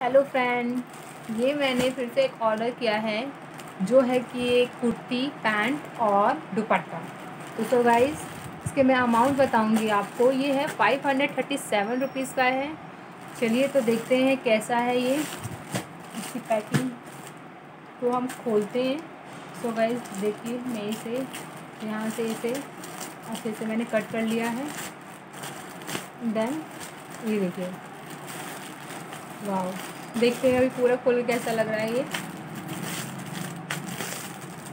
Hello friend ये मैंने फिर से एक ऑर्डर किया है, जो है कि एक कुर्ती पैंट और दुपट्टा। तो सो गाइस इसके मैं अमाउंट बताऊँगी आपको। ये है five hundred thirty seven rupees का है। चलिए तो देखते हैं कैसा है ये। इसकी पैकिंग तो हम खोलते हैं। सो गाइस देखिए मैं इसे, यहाँ से इसे, अच्छे से मैंने कट कर लिया है। देन ये देखिए। वाह देखते हैं अभी पूरा खोल कैसा लग रहा है ये।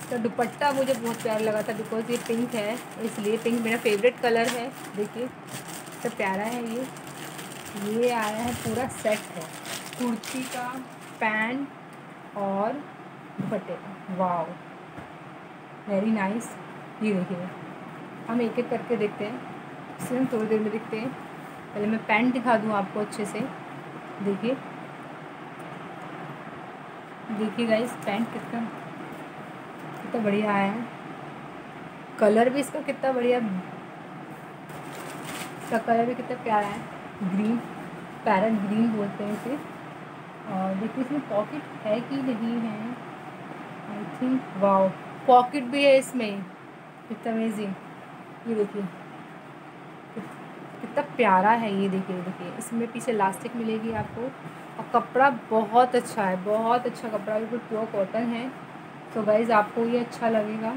तो दुपट्टा मुझे बहुत प्यारा लगा था बिकॉज़ ये पिंक है, इसलिए पिंक मेरा फेवरेट कलर है। देखिए तो प्यारा है ये। ये आया है पूरा सेट है। कुर्ती का पैंट और दुपट्टे का। वाह वेरी नाइस ये देखिए, हम एक एक करके देखते हैं। सिर्फ़ थोड़ी देर में देखते हैं। पहले मैं पैंट दिखा दूँ आपको अच्छे से। देखिए। देखिए गाइस पैंट कितना कितना बढ़िया आया है। कलर भी इसका कितना बढ़िया, इसका कलर भी कितना प्यारा है। ग्रीन पैरट ग्रीन बोलते हैं इसे। और देखिए इसमें पॉकेट है कि नहीं है? आई थिंक वाओ पॉकेट भी है इसमें। इतना अमेजिंग ये देखिए। कितना प्यारा है ये देखिए देखिए। इसमें पीछे लास्टिक मिलेगी आपको। और कपड़ा बहुत अच्छा है, बहुत अच्छा कपड़ा, बिल्कुल प्योर कॉटन है। तो गाइज़ आपको ये अच्छा लगेगा।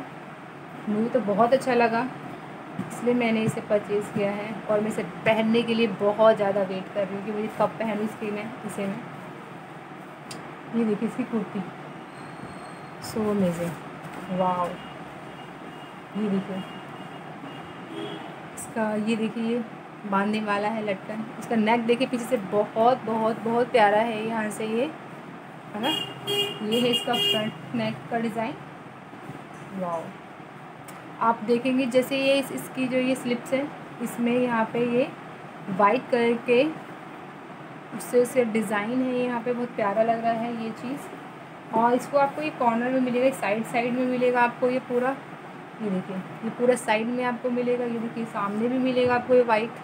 मुझे तो बहुत अच्छा लगा। इसलिए मैंने इसे परचेज़ किया है। और मैं इसे पहनने के लिए बहुत ज़्यादा वेट कर रही हूँ कि मुझे कब पहनूँ इसकी मैं इसे मैं। ये देखिए इसकी कुर्ती। सो अमेजिंग वाओ ये देखिए। इसका, ये देखिए बांधने वाला है लटकन। इसका नेक देखिए पीछे से बहुत बहुत बहुत प्यारा है यहाँ से ये। है ना? ये है इसका फ्रंट नेक का डिज़ाइन वाओ आप देखेंगे जैसे ये इस, इसकी जो ये स्लिप्स है इसमें यहाँ पे ये वाइट कलर के उससे उससे डिज़ाइन है यहाँ पे बहुत प्यारा लग रहा है ये चीज़। और इसको आपको ये कॉर्नर में मिलेगा साइड साइड में मिलेगा आपको ये पूरा। ये देखिए ये पूरा साइड में आपको मिलेगा ये देखिए सामने भी मिलेगा आपको ये वाइट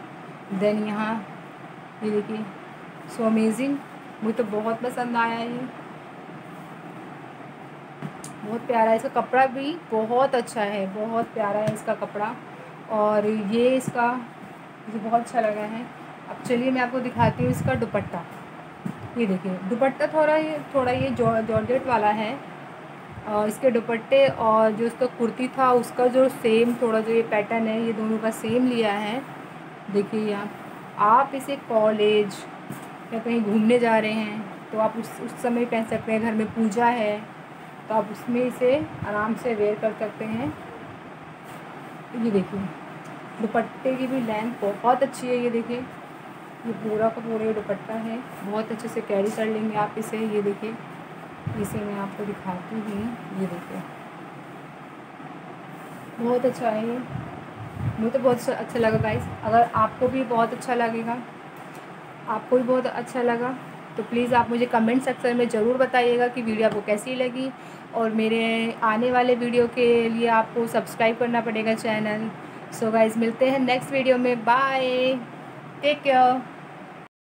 देन यहाँ, ये देखिए सो अमेजिंग मुझे तो बहुत पसंद आया ये। बहुत प्यारा है इसका कपड़ा भी। बहुत अच्छा है, बहुत प्यारा है इसका कपड़ा। और ये इसका, मुझे बहुत अच्छा लगा है। अब चलिए मैं आपको दिखाती हूँ इसका दुपट्टा। ये देखिए, दुपट्टा थोड़ा ये थोड़ा ये जॉर्जेट वाला है। और इसके दुपट्टे और जो इसका कुर्ती था, उसका जो सेम थोड़ा जो ये पैटर्न है, ये दोनों का सेम लिया है। देखिए आप आप इसे कॉलेज या कहीं घूमने जा रहे हैं तो आप उस उस समय पहन सकते हैं, घर में पूजा है तो आप उसमें इसे आराम से वेयर कर सकते हैं। ये देखिए, दुपट्टे की भी लेंथ बहुत अच्छी है, ये देखिए। ये पूरा का पूरा दुपट्टा है, बहुत अच्छे से कैरी कर लेंगे आप इसे, ये देखिए। इसे मैं आपको दिखाती हूँ, ये देखिए। बहुत अच्छा है ये। मुझे तो बहुत अच्छा लगा गाइस अगर आपको भी बहुत अच्छा लगेगा, आपको भी बहुत अच्छा लगा तो प्लीज़ आप मुझे कमेंट सेक्शन में ज़रूर बताइएगा कि वीडियो आपको कैसी लगी। और मेरे आने वाले वीडियो के लिए आपको सब्सक्राइब करना पड़ेगा चैनल सो so गाइज़ मिलते हैं नेक्स्ट वीडियो में। Bye take care